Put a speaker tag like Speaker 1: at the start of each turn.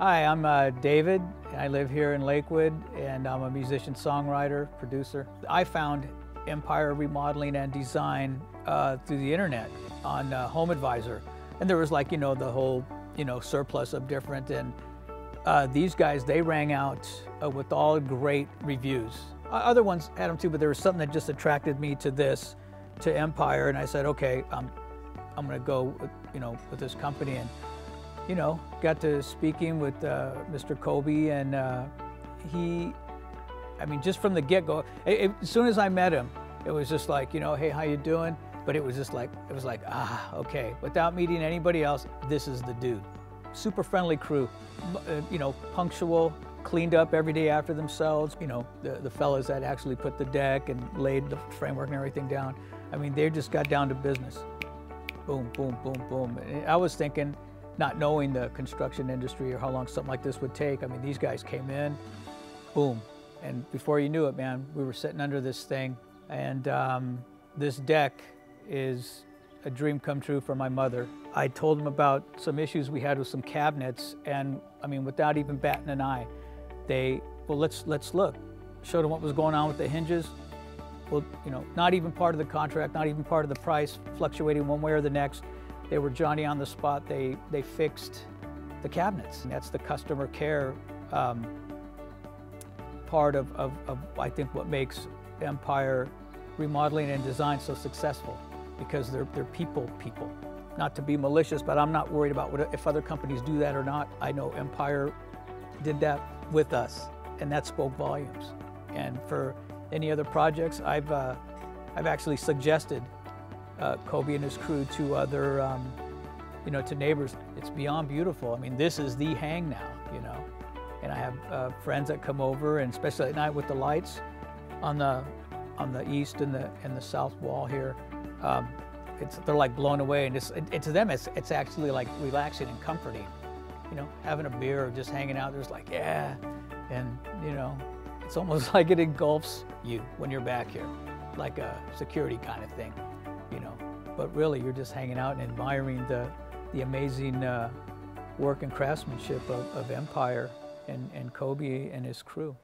Speaker 1: Hi, I'm uh, David. I live here in Lakewood and I'm a musician, songwriter, producer. I found Empire Remodeling and Design uh, through the internet on uh, Home Advisor. And there was like, you know, the whole, you know, surplus of different. And uh, these guys, they rang out uh, with all great reviews. Other ones had them too, but there was something that just attracted me to this, to Empire. And I said, okay, I'm, I'm going to go, you know, with this company. And you know, got to speaking with uh, Mr. Kobe, and uh, he, I mean, just from the get-go, as soon as I met him, it was just like, you know, hey, how you doing? But it was just like, it was like, ah, okay. Without meeting anybody else, this is the dude. Super friendly crew, uh, you know, punctual, cleaned up every day after themselves. You know, the, the fellas that actually put the deck and laid the framework and everything down. I mean, they just got down to business. Boom, boom, boom, boom. And I was thinking, not knowing the construction industry or how long something like this would take. I mean, these guys came in, boom. And before you knew it, man, we were sitting under this thing. And um, this deck is a dream come true for my mother. I told them about some issues we had with some cabinets. And I mean, without even batting an eye, they, well, let's, let's look. Showed them what was going on with the hinges. Well, you know, not even part of the contract, not even part of the price, fluctuating one way or the next. They were Johnny on the spot. They, they fixed the cabinets. And that's the customer care um, part of, of, of, I think, what makes Empire remodeling and design so successful because they're, they're people people. Not to be malicious, but I'm not worried about what, if other companies do that or not. I know Empire did that with us, and that spoke volumes. And for any other projects, I've, uh, I've actually suggested uh, Kobe and his crew to other, um, you know, to neighbors. It's beyond beautiful. I mean, this is the hang now, you know. And I have uh, friends that come over, and especially at night with the lights on the on the east and the and the south wall here. Um, it's they're like blown away, and it's it, it, to them it's it's actually like relaxing and comforting. You know, having a beer or just hanging out. There's like yeah, and you know, it's almost like it engulfs you when you're back here, like a security kind of thing. But really, you're just hanging out and admiring the, the amazing uh, work and craftsmanship of, of Empire and, and Kobe and his crew.